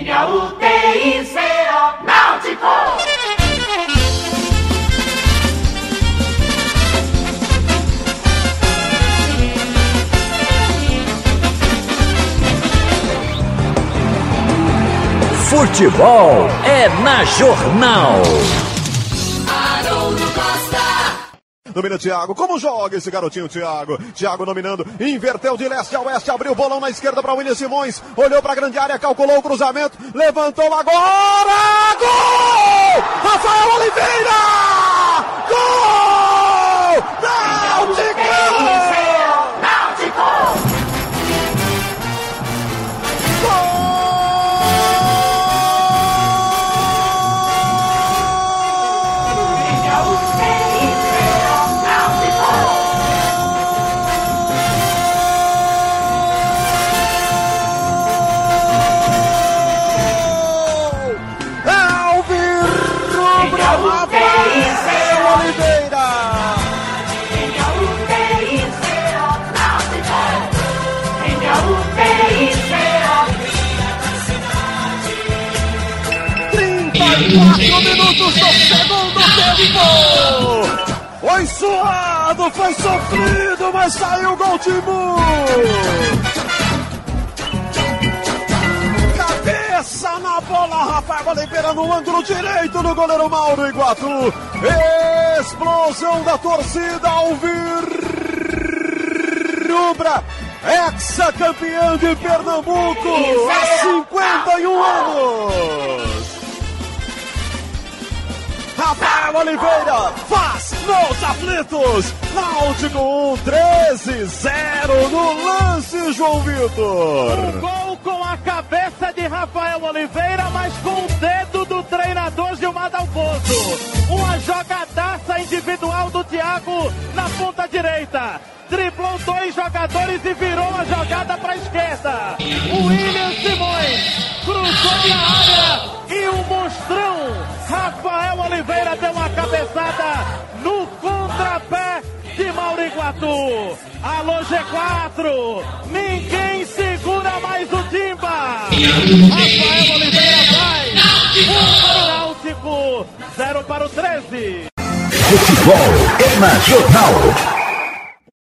N-A-U-T-I-C-O Náutico! Futebol é na Jornal. Domina Thiago. Como joga esse garotinho Thiago? Thiago dominando. Inverteu de leste a oeste. Abriu o bolão na esquerda para William Simões. Olhou para a grande área. Calculou o cruzamento. Levantou agora. Gol! Rafael Oliveira! Quatro minutos do segundo tempo! Foi suado, foi sofrido, mas saiu o gol Timbu! Cabeça na bola, Rafael Oliveira no ângulo direito do goleiro Mauro Iguatu. Explosão da torcida Alvir Rubra, ex-campeão de Pernambuco há 51 anos. Rafael Oliveira faz nos aflitos. Náutico 1, 13, 0 no lance, João Vitor. Um gol com a cabeça de Rafael Oliveira, mas com o dedo do treinador Gilmar Dalpozo. Uma jogadaça individual do Thiago na ponta direita. Driblou dois jogadores e virou a jogada para a esquerda. William Simões Oliveira deu uma cabeçada no contrapé de Mauriguatu. Alô G4, ninguém segura mais o Timba. Rafael Oliveira vai. Um para o Náutico, zero para o 13. Futebol é na Jornal.